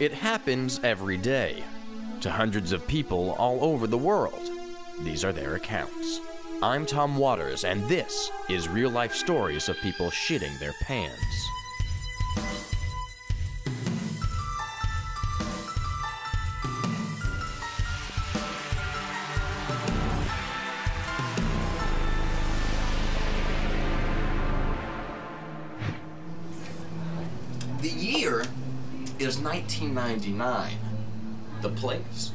It happens every day to hundreds of people all over the world. These are their accounts. I'm Tom Waters, and this is real life stories of people shitting their pants. The year is 1999. The place?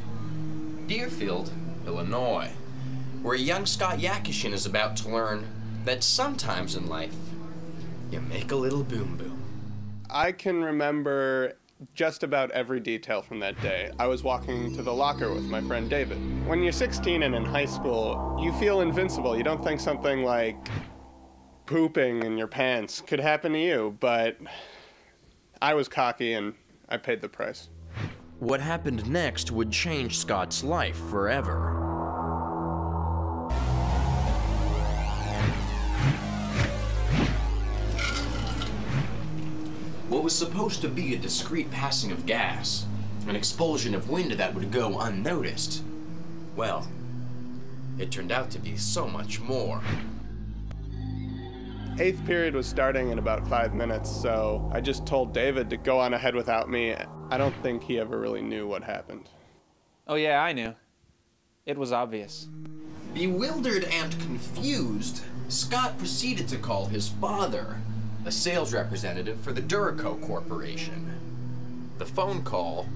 Deerfield, Illinois, where young Scott Yakishin is about to learn that sometimes in life, you make a little boom boom. I can remember just about every detail from that day. I was walking to the locker with my friend David. When you're 16 and in high school, you feel invincible. You don't think something like pooping in your pants could happen to you, but I was cocky and I paid the price. What happened next would change Scott's life forever. What was supposed to be a discreet passing of gas, an expulsion of wind that would go unnoticed, well, it turned out to be so much more. Eighth period was starting in about five minutes, so I just told David to go on ahead without me. I don't think he ever really knew what happened. Oh, yeah, I knew. It was obvious. Bewildered and confused, Scott proceeded to call his father, a sales representative for the Duraco Corporation. The phone call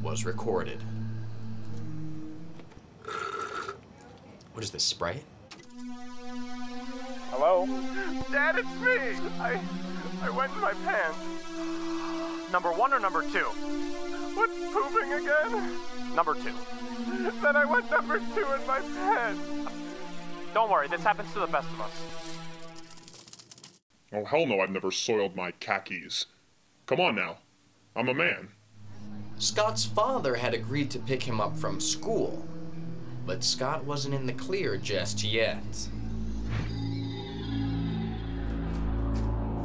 was recorded. What is this, Sprite? Hello? Dad, it's me! I I went in my pants. Number one or number two? What's pooping again? Number two. Then I went number two in my pants. Don't worry, this happens to the best of us. Oh, hell no, I've never soiled my khakis. Come on now. I'm a man. Scott's father had agreed to pick him up from school, but Scott wasn't in the clear just yet.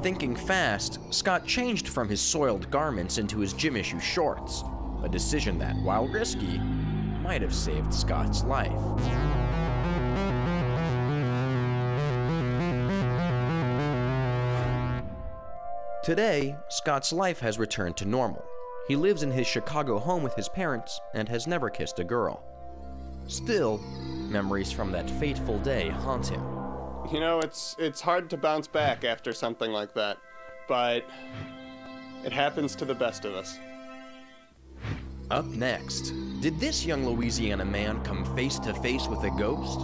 Thinking fast, Scott changed from his soiled garments into his gym issue shorts, a decision that, while risky, might have saved Scott's life. Today, Scott's life has returned to normal. He lives in his Chicago home with his parents and has never kissed a girl. Still, memories from that fateful day haunt him. You know, it's it's hard to bounce back after something like that, but it happens to the best of us. Up next, did this young Louisiana man come face to face with a ghost?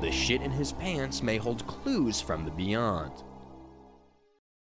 The shit in his pants may hold clues from the beyond.